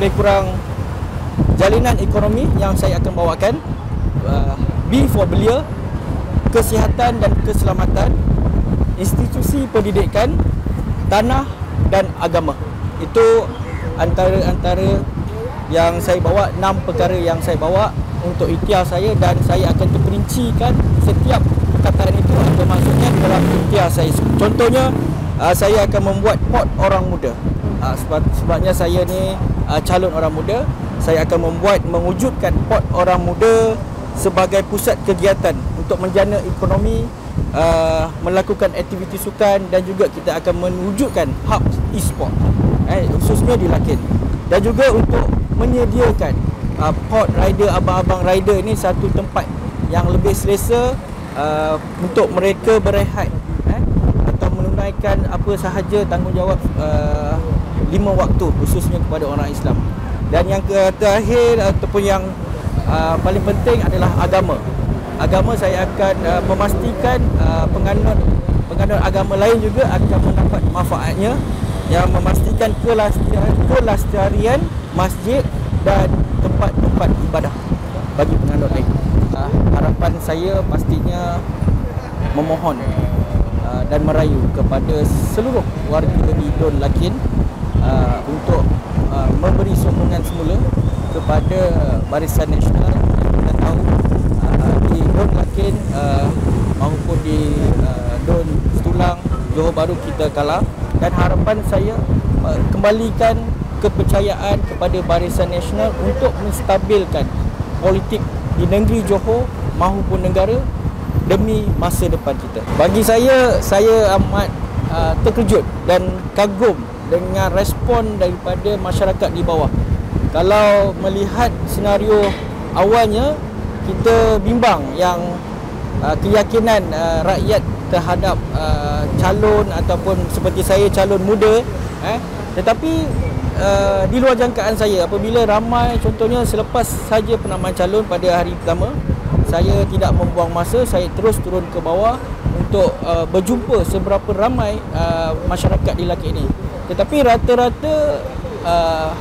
lebih kurang jalinan ekonomi yang saya akan bawakan. Uh, B for belia kesihatan dan keselamatan institusi pendidikan tanah dan agama. Itu antara-antara yang saya bawa enam perkara yang saya bawa untuk ikhtiar saya dan saya akan terperincikan setiap perkataan itu. Apa maksudnya dalam ikhtiar saya. Contohnya uh, saya akan membuat pot orang muda. Uh, sebab, sebabnya saya ni uh, calon orang muda saya akan membuat mewujudkan pot orang muda sebagai pusat kegiatan untuk menjana ekonomi uh, melakukan aktiviti sukan dan juga kita akan mewujudkan hub e-sport eh, khususnya di Lakin. Dan juga untuk menyediakan uh, port rider abang-abang rider ini satu tempat yang lebih selesa uh, untuk mereka berehat eh, atau menunaikan apa sahaja tanggungjawab uh, lima waktu khususnya kepada orang Islam dan yang terakhir ataupun yang uh, paling penting adalah agama. Agama saya akan uh, memastikan uh, penganut penganut agama lain juga akan mendapat manfaatnya yang memastikan kelestarian, kelestarian masjid dan tempat-tempat ibadah bagi penganut lain. Uh, harapan saya pastinya memohon uh, dan merayu kepada seluruh warga di Don Lakin uh, untuk uh, memberi sokongan semula kepada Barisan Nasional kita tahu uh, di Don Lakin uh, maupun di uh, Don Setulang Johor Bahru kita kalah dan harapan saya uh, kembalikan kepercayaan kepada Barisan Nasional untuk menstabilkan politik di negeri Johor maupun negara demi masa depan kita. Bagi saya saya amat uh, terkejut dan kagum dengan respon daripada masyarakat di bawah. Kalau melihat senario awalnya kita bimbang yang uh, keyakinan uh, rakyat terhadap uh, calon ataupun seperti saya calon muda eh. Tetapi uh, di luar jangkaan saya apabila ramai contohnya selepas saja penamaan calon pada hari pertama saya tidak membuang masa saya terus turun ke bawah untuk uh, berjumpa seberapa ramai uh, masyarakat di Laki ini tetapi rata-rata uh,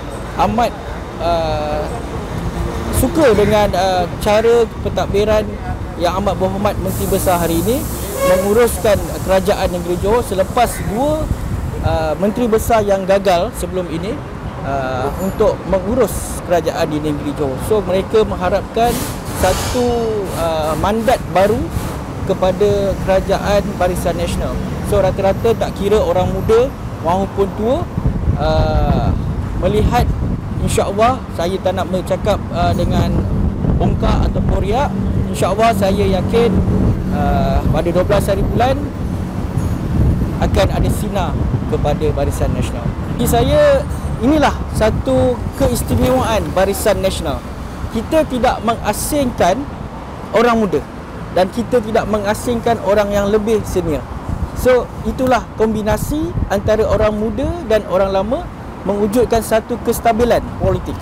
amat uh, suka dengan uh, cara pentadbiran yang amat berhormat Menteri Besar hari ini menguruskan kerajaan negeri Johor selepas dua uh, Menteri Besar yang gagal sebelum ini uh, untuk mengurus kerajaan di negeri Johor. So mereka mengharapkan satu uh, mandat baru kepada kerajaan Barisan Nasional. So rata-rata tak kira orang muda maupun tua uh, melihat insya-Allah saya tak nak bercakap uh, dengan bongkak atau riak insya-Allah saya yakin uh, pada 12 hari bulan akan ada sinar kepada Barisan Nasional. Bagi saya inilah satu keistimewaan Barisan Nasional. Kita tidak mengasingkan orang muda dan kita tidak mengasingkan orang yang lebih senior. So itulah kombinasi antara orang muda dan orang lama mewujudkan satu kestabilan politik.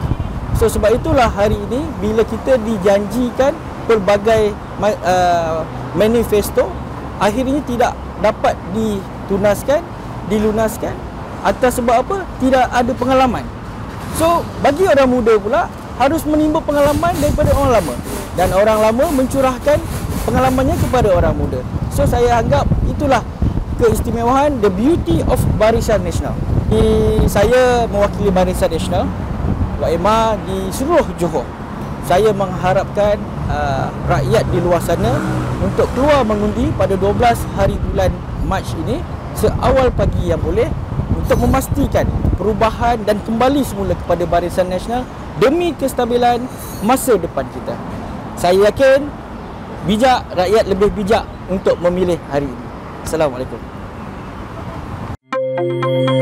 So sebab itulah hari ini bila kita dijanjikan pelbagai uh, manifesto akhirnya tidak dapat ditunaskan, dilunaskan atas sebab apa? Tidak ada pengalaman. So bagi orang muda pula harus menimba pengalaman daripada orang lama dan orang lama mencurahkan pengalamannya kepada orang muda. So saya anggap itulah keistimewaan the beauty of Barisan Nasional. Di, saya mewakili Barisan Nasional Wak Emma di seluruh Johor. Saya mengharapkan uh, rakyat di luar sana untuk keluar mengundi pada 12 hari bulan Mac ini seawal pagi yang boleh untuk memastikan perubahan dan kembali semula kepada Barisan Nasional demi kestabilan masa depan kita. Saya yakin bijak rakyat lebih bijak untuk memilih hari ini. Assalamualaikum. Thank you.